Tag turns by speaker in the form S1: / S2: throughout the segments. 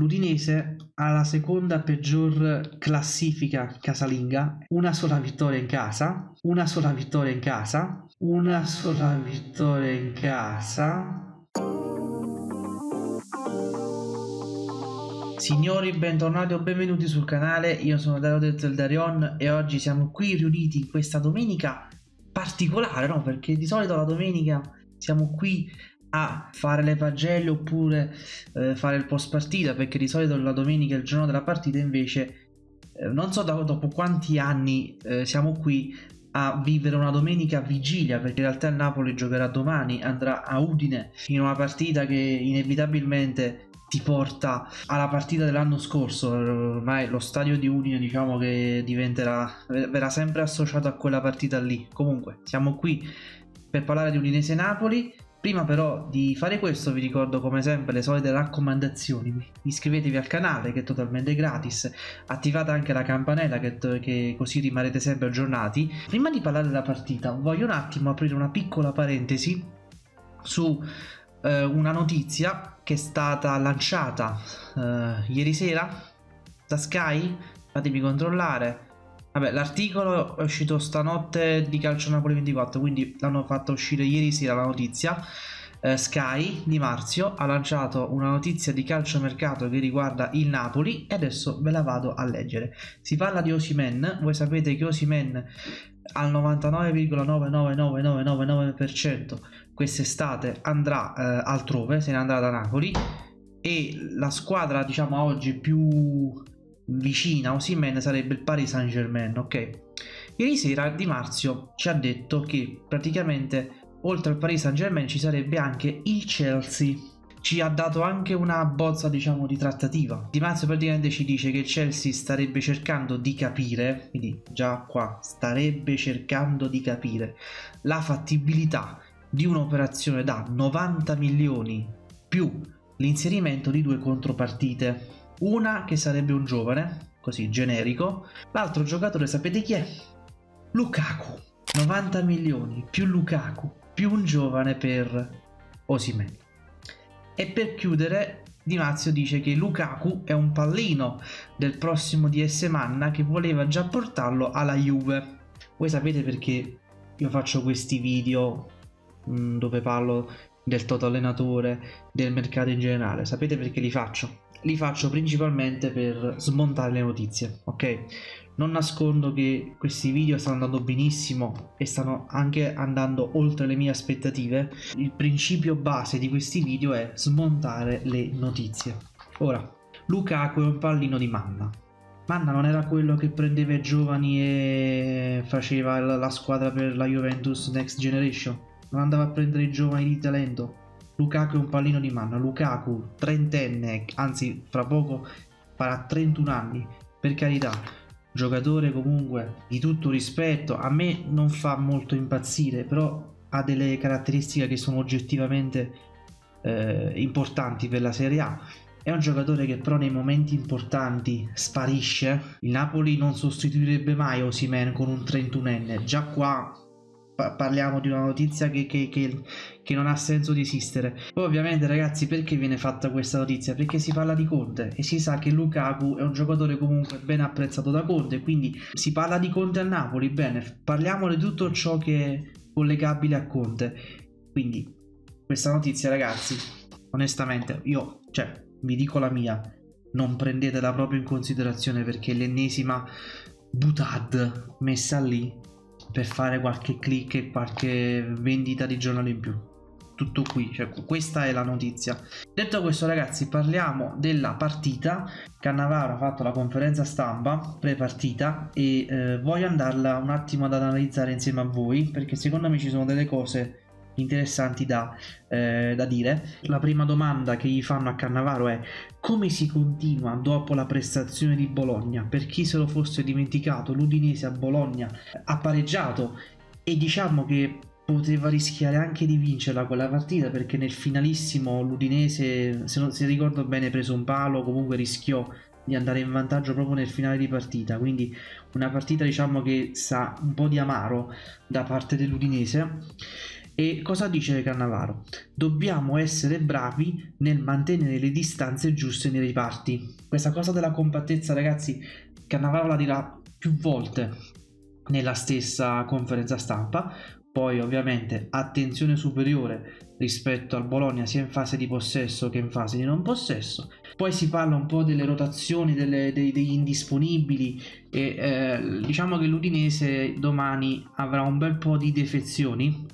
S1: l'Udinese ha la seconda peggior classifica casalinga, una sola vittoria in casa, una sola vittoria in casa, una sola vittoria in casa. Signori, bentornati o benvenuti sul canale, io sono Dario del Darion e oggi siamo qui riuniti in questa domenica particolare, no? Perché di solito la domenica siamo qui a fare le pagelle oppure eh, fare il post partita, perché di solito la domenica è il giorno della partita, invece eh, non so da, dopo quanti anni eh, siamo qui a vivere una domenica vigilia perché in realtà il Napoli giocherà domani andrà a Udine in una partita che inevitabilmente ti porta alla partita dell'anno scorso. Ormai lo stadio di Udine, diciamo che diventerà, verrà sempre associato a quella partita lì. Comunque, siamo qui per parlare di Udinese Napoli. Prima però di fare questo vi ricordo come sempre le solite raccomandazioni, iscrivetevi al canale che è totalmente gratis, attivate anche la campanella che, che, così rimarrete sempre aggiornati. Prima di parlare della partita voglio un attimo aprire una piccola parentesi su eh, una notizia che è stata lanciata eh, ieri sera da Sky, fatemi controllare. Vabbè, l'articolo è uscito stanotte di Calcio Napoli 24, quindi l'hanno fatta uscire ieri sera la notizia. Eh, Sky di Marzio ha lanciato una notizia di calciomercato che riguarda il Napoli e adesso ve la vado a leggere. Si parla di Osimen, voi sapete che Osimen al 99,99999% quest'estate andrà eh, altrove, se ne andrà da Napoli e la squadra diciamo oggi più vicina Osimen sarebbe il Paris Saint Germain, ok? Ieri sera Di Marzio ci ha detto che praticamente oltre al Paris Saint Germain ci sarebbe anche il Chelsea ci ha dato anche una bozza diciamo di trattativa Di Marzio praticamente ci dice che il Chelsea starebbe cercando di capire quindi già qua starebbe cercando di capire la fattibilità di un'operazione da 90 milioni più l'inserimento di due contropartite. Una che sarebbe un giovane, così generico, l'altro giocatore sapete chi è? Lukaku. 90 milioni più Lukaku più un giovane per Osimen. E per chiudere, Di Mazio dice che Lukaku è un pallino del prossimo DS Manna che voleva già portarlo alla Juve. Voi sapete perché io faccio questi video Mm, dove parlo del toto allenatore, del mercato in generale. Sapete perché li faccio? Li faccio principalmente per smontare le notizie, ok? Non nascondo che questi video stanno andando benissimo e stanno anche andando oltre le mie aspettative. Il principio base di questi video è smontare le notizie. Ora, Lukaku è un pallino di Manna. Manna non era quello che prendeva i giovani e faceva la squadra per la Juventus Next Generation? non andava a prendere i giovani di talento. Lukaku è un pallino di manna. Lukaku, trentenne, anzi fra poco farà 31 anni, per carità. Giocatore comunque di tutto rispetto, a me non fa molto impazzire, però ha delle caratteristiche che sono oggettivamente eh, importanti per la Serie A. È un giocatore che però nei momenti importanti sparisce. Il Napoli non sostituirebbe mai Osimen con un 31enne. Già qua parliamo di una notizia che, che, che, che, non ha senso di esistere. Poi ovviamente ragazzi perché viene fatta questa notizia? Perché si parla di Conte e si sa che Lukaku è un giocatore comunque ben apprezzato da Conte, quindi si parla di Conte a Napoli, bene, parliamo di tutto ciò che è collegabile a Conte. Quindi questa notizia ragazzi, onestamente io, cioè, vi dico la mia, non prendetela proprio in considerazione perché l'ennesima butad messa lì per fare qualche click e qualche vendita di giornale in più tutto qui, cioè questa è la notizia. Detto questo ragazzi parliamo della partita, Cannavaro ha fatto la conferenza stampa pre-partita e eh, voglio andarla un attimo ad analizzare insieme a voi perché secondo me ci sono delle cose interessanti da, eh, da, dire. La prima domanda che gli fanno a Cannavaro è come si continua dopo la prestazione di Bologna? Per chi se lo fosse dimenticato, l'Udinese a Bologna ha pareggiato e diciamo che poteva rischiare anche di vincerla quella partita perché nel finalissimo l'Udinese, se non si ricordo bene, preso un palo, comunque rischiò di andare in vantaggio proprio nel finale di partita quindi una partita diciamo che sa un po' di amaro da parte dell'Udinese E cosa dice Cannavaro? Dobbiamo essere bravi nel mantenere le distanze giuste nei riparti. Questa cosa della compattezza, ragazzi, Cannavaro la dirà più volte nella stessa conferenza stampa. Poi ovviamente attenzione superiore rispetto al Bologna sia in fase di possesso che in fase di non possesso. Poi si parla un po' delle rotazioni, delle, dei, degli indisponibili e eh, diciamo che l'Udinese domani avrà un bel po' di defezioni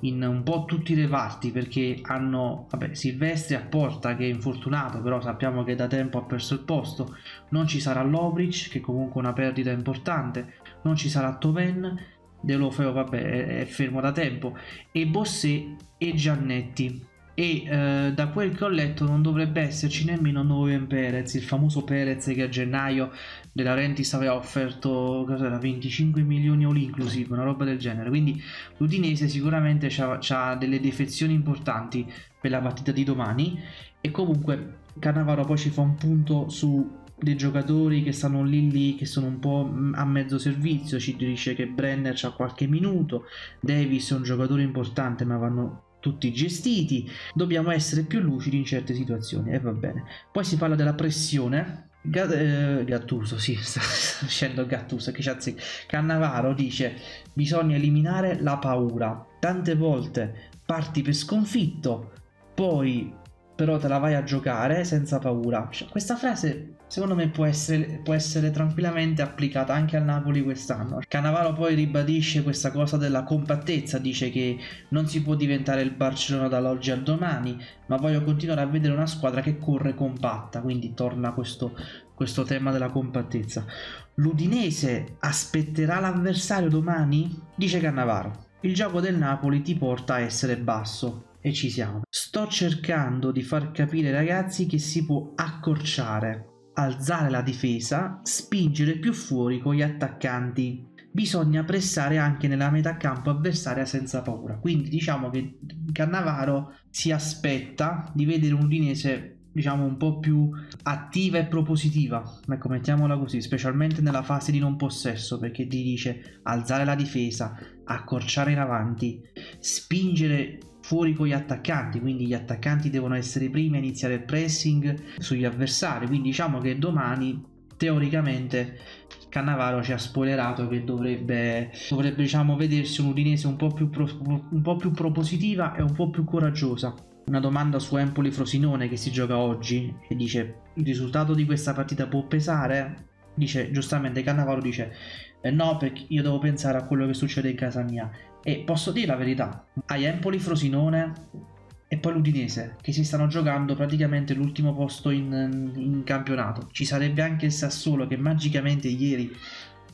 S1: in un po' tutti i reparti perché hanno vabbè, Silvestri a porta che è infortunato però sappiamo che da tempo ha perso il posto. Non ci sarà Lobric che comunque è una perdita importante. Non ci sarà Toven De Lofeo vabbè è, fermo da tempo. E Bossé e Giannetti e eh, da quel che ho letto non dovrebbe esserci nemmeno Noven Perez, il famoso Perez che a gennaio De Laurentiis aveva offerto cos'era, 25 milioni all inclusive, una roba del genere, quindi l'Udinese sicuramente ha delle defezioni importanti per la partita di domani. E comunque Cannavaro poi ci fa un punto su dei giocatori che stanno lì lì che sono un po' a mezzo servizio. Ci dice che Brenner ha qualche minuto Davis è un giocatore importante ma vanno tutti gestiti dobbiamo essere più lucidi in certe situazioni e va bene poi si parla della pressione eh, Gattuso, sì, sta, scendo Gattuso, che c'azzi. Cannavaro dice bisogna eliminare la paura. Tante volte parti per sconfitto, poi però te la vai a giocare senza paura. Cioè, questa frase secondo me può essere, può essere, tranquillamente applicata anche al Napoli quest'anno. Cannavaro poi ribadisce questa cosa della compattezza, dice che non si può diventare il Barcellona dall'oggi al domani, ma voglio continuare a vedere una squadra che corre compatta, quindi torna questo, questo tema della compattezza. L'Udinese aspetterà l'avversario domani? Dice Cannavaro. Il gioco del Napoli ti porta a essere basso, e ci siamo. Sto cercando di far capire ai ragazzi che si può accorciare, alzare la difesa, spingere più fuori con gli attaccanti. Bisogna pressare anche nella metà campo avversaria senza paura. Quindi diciamo che Cannavaro si aspetta di vedere un Udinese diciamo un po' più attiva e propositiva, ecco mettiamola così, specialmente nella fase di non possesso, perché ti dice alzare la difesa, accorciare in avanti, spingere fuori con gli attaccanti, quindi gli attaccanti devono essere primi a iniziare il pressing sugli avversari, quindi diciamo che domani teoricamente Cannavaro ci ha spoilerato che dovrebbe, dovrebbe diciamo, vedersi un'Udinese un un po' più propositiva e un po' più coraggiosa. Una domanda su Empoli Frosinone che si gioca oggi e dice il risultato di questa partita può pesare? Dice giustamente Cannavaro dice eh no perché io devo pensare a quello che succede in casa mia e posso dire la verità, hai Empoli Frosinone e poi l'Udinese che si stanno giocando praticamente l'ultimo posto in, in, campionato. Ci sarebbe anche il Sassuolo che magicamente ieri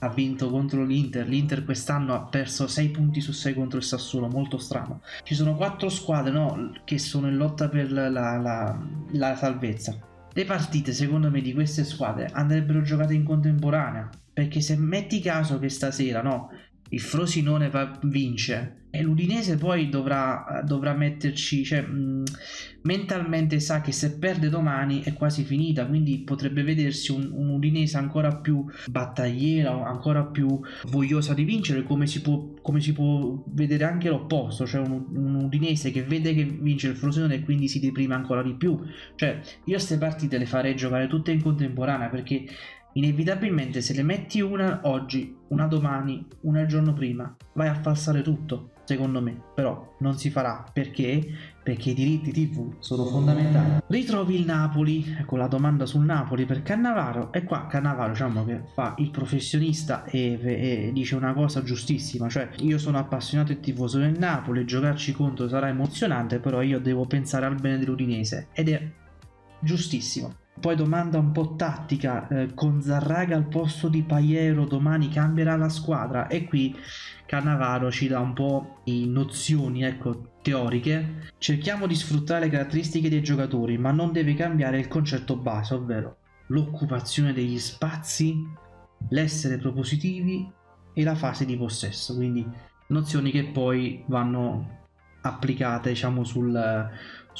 S1: ha vinto contro l'Inter. L'Inter quest'anno ha perso 6 punti su 6 contro il Sassuolo, molto strano. Ci sono 4 squadre no, che sono in lotta per la, la, la salvezza. Le partite, secondo me, di queste squadre andrebbero giocate in contemporanea. Perché se metti caso che stasera, no, il Frosinone va, vince e l'Udinese poi dovrà, dovrà metterci, cioè mentalmente sa che se perde domani è quasi finita, quindi potrebbe vedersi un, un, Udinese ancora più battagliera, ancora più vogliosa di vincere, come si può, come si può vedere anche l'opposto, cioè un, un, Udinese che vede che vince il Frosinone e quindi si deprime ancora di più. Cioè io queste partite le farei giocare tutte in contemporanea perché Inevitabilmente se le metti una oggi, una domani, una il giorno prima, vai a falsare tutto, secondo me. Però non si farà perché? Perché i diritti TV sono fondamentali. Ritrovi il Napoli, ecco la domanda sul Napoli per Cannavaro e qua Cannavaro diciamo che fa il professionista e, e dice una cosa giustissima, cioè io sono appassionato e tifoso del Napoli, giocarci contro sarà emozionante, però io devo pensare al bene dell'Udinese ed è giustissimo. Poi domanda un po' tattica, eh, con Zarraga al posto di Paiero domani cambierà la squadra? E qui Cannavaro ci dà un po' di nozioni ecco, teoriche. Cerchiamo di sfruttare le caratteristiche dei giocatori, ma non deve cambiare il concetto base, ovvero l'occupazione degli spazi, l'essere propositivi e la fase di possesso. Quindi nozioni che poi vanno applicate diciamo sul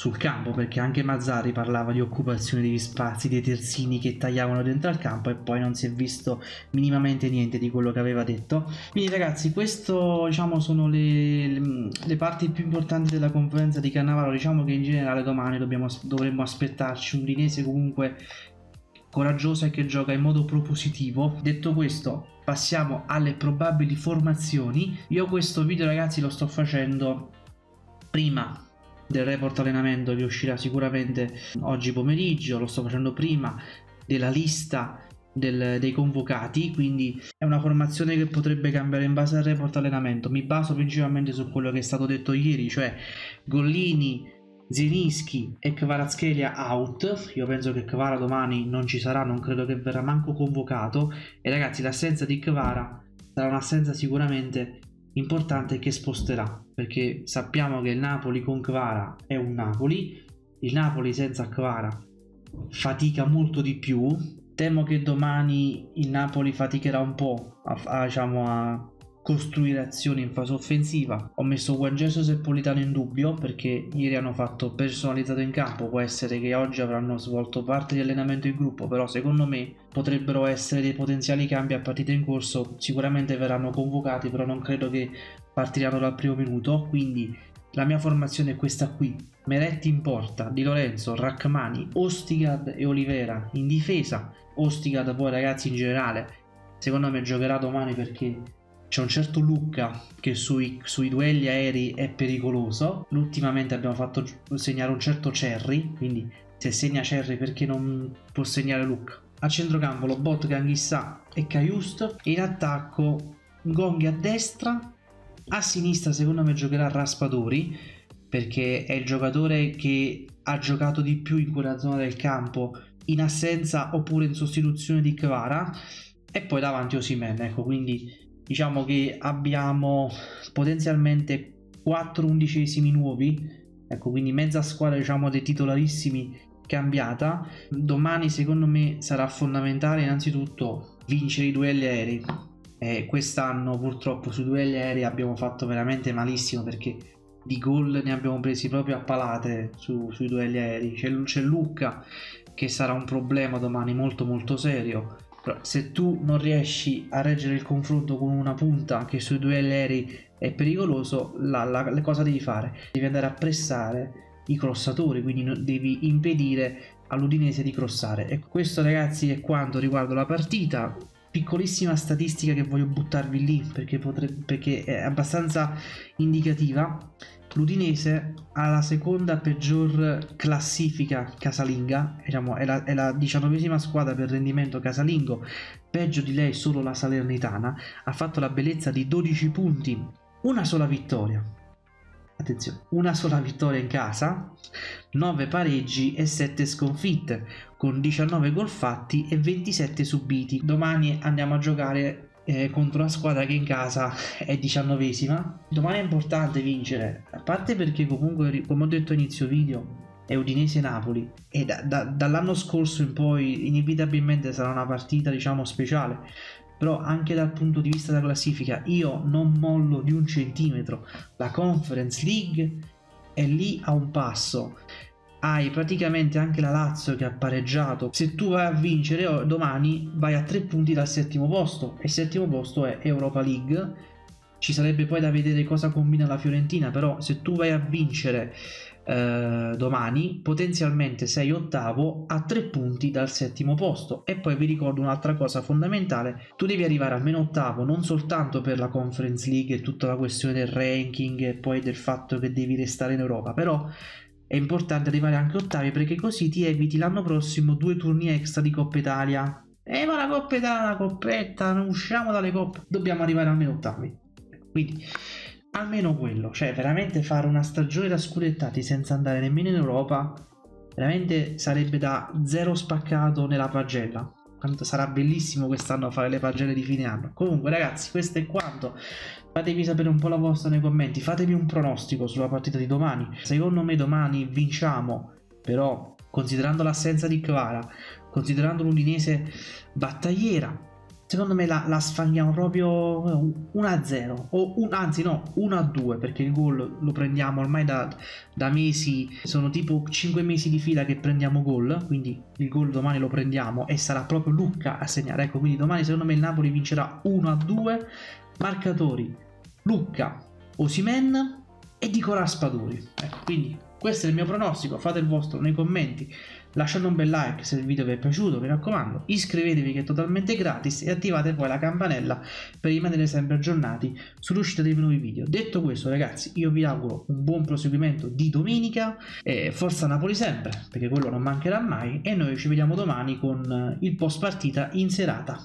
S1: sul campo perché anche Mazzari parlava di occupazione degli spazi, dei terzini che tagliavano dentro al campo e poi non si è visto minimamente niente di quello che aveva detto. Quindi ragazzi questo diciamo sono le, le, le parti più importanti della conferenza di Cannavaro, diciamo che in generale domani dobbiamo, dovremmo aspettarci un Udinese comunque coraggiosa e che gioca in modo propositivo. Detto questo, passiamo alle probabili formazioni. Io questo video ragazzi lo sto facendo prima del report allenamento che uscirà sicuramente oggi pomeriggio, lo sto facendo prima della lista del, dei convocati, quindi è una formazione che potrebbe cambiare in base al report allenamento. Mi baso principalmente su quello che è stato detto ieri, cioè Gollini, Zielinski e Kvaratskhelia out. Io penso che Kvara domani non ci sarà, non credo che verrà manco convocato. E ragazzi, l'assenza di Kvara sarà un'assenza sicuramente importante che sposterà perché sappiamo che il Napoli con Kvara è un Napoli, il Napoli senza Kvara fatica molto di più. Temo che domani il Napoli faticherà un po' a, a, diciamo, a costruire azioni in fase offensiva. Ho messo Juan Jesus e Politano in dubbio perché ieri hanno fatto personalizzato in campo. Può essere che oggi avranno svolto parte di allenamento in gruppo, però secondo me potrebbero essere dei potenziali cambi a partita in corso. Sicuramente verranno convocati, però non credo che partiranno dal primo minuto. Quindi la mia formazione è questa qui. Meretti in porta, Di Lorenzo, Rachmani, Ostigad e Olivera in difesa. Ostigad poi ragazzi in generale secondo me giocherà domani perché c'è un certo Lucca che sui, sui, duelli aerei è pericoloso. Ultimamente abbiamo fatto segnare un certo Cherry, quindi se segna Cherry perché non può segnare Lucca. A centrocampo Lobot, Ganghissà e Caiust. In attacco Gonghi a destra. A sinistra secondo me giocherà Raspadori perché è il giocatore che ha giocato di più in quella zona del campo in assenza oppure in sostituzione di Kvara e poi davanti Osimen ecco quindi diciamo che abbiamo potenzialmente 4 undicesimi nuovi, ecco quindi mezza squadra diciamo dei titolarissimi cambiata. Domani secondo me sarà fondamentale innanzitutto vincere i duelli aerei. Eh, quest'anno purtroppo sui duelli aerei abbiamo fatto veramente malissimo perché di gol ne abbiamo presi proprio a palate su, sui duelli aerei. C'è, c'è Lucca che sarà un problema domani molto molto serio se tu non riesci a reggere il confronto con una punta che sui duelli aerei è pericoloso, la, la, la cosa devi fare? Devi andare a pressare i crossatori, quindi devi impedire all'Udinese di crossare. E questo ragazzi è quanto riguarda la partita. Piccolissima statistica che voglio buttarvi lì perché, potrebbe, perché è abbastanza indicativa l'Udinese ha la seconda peggior classifica casalinga, diciamo, è, la, è la diciannovesima squadra per rendimento casalingo, peggio di lei solo la Salernitana, ha fatto la bellezza di 12 punti, una sola vittoria. Attenzione, una sola vittoria in casa, 9 pareggi e 7 sconfitte, con 19 gol fatti e 27 subiti. Domani andiamo a giocare eh, contro una squadra che in casa è diciannovesima. Domani è importante vincere, a parte perché comunque, come ho detto inizio video, è Udinese-Napoli e da, da, dall'anno scorso in poi inevitabilmente sarà una partita diciamo speciale però anche dal punto di vista della classifica io non mollo di un centimetro la Conference League è lì a un passo hai praticamente anche la Lazio che ha pareggiato. Se tu vai a vincere oh, domani vai a tre punti dal settimo posto e il settimo posto è Europa League. Ci sarebbe poi da vedere cosa combina la Fiorentina, però se tu vai a vincere eh, domani potenzialmente sei ottavo a tre punti dal settimo posto e poi vi ricordo un'altra cosa fondamentale tu devi arrivare almeno ottavo non soltanto per la conference league e tutta la questione del ranking e poi del fatto che devi restare in Europa però è importante arrivare anche ottavi perché così ti eviti l'anno prossimo due turni extra di Coppa Italia. Eh ma la Coppa Italia, la coppetta, non usciamo dalle coppe, dobbiamo arrivare almeno ottavi. Quindi almeno quello, cioè veramente fare una stagione da scudettati senza andare nemmeno in Europa, veramente sarebbe da zero spaccato nella pagella. Quanto sarà bellissimo quest'anno fare le pagelle di fine anno. Comunque ragazzi, questo è quanto. Fatemi sapere un po' la vostra nei commenti, fatemi un pronostico sulla partita di domani. Secondo me domani vinciamo, però considerando l'assenza di Kvara, considerando l'Udinese battagliera, secondo me la, la sfanghiamo proprio 1-0 o un, anzi no 1-2 perché il gol lo prendiamo ormai da, da, mesi sono tipo 5 mesi di fila che prendiamo gol quindi il gol domani lo prendiamo e sarà proprio Lucca a segnare. Ecco quindi domani secondo me il Napoli vincerà 1-2 marcatori Lucca Osimen e dico Raspadori ecco quindi questo è il mio pronostico fate il vostro nei commenti lasciate un bel like se il video vi è piaciuto, mi raccomando, iscrivetevi che è totalmente gratis e attivate poi la campanella per rimanere sempre aggiornati sull'uscita dei nuovi video. Detto questo ragazzi, io vi auguro un buon proseguimento di domenica, e forza Napoli sempre, perché quello non mancherà mai, e noi ci vediamo domani con il post partita in serata.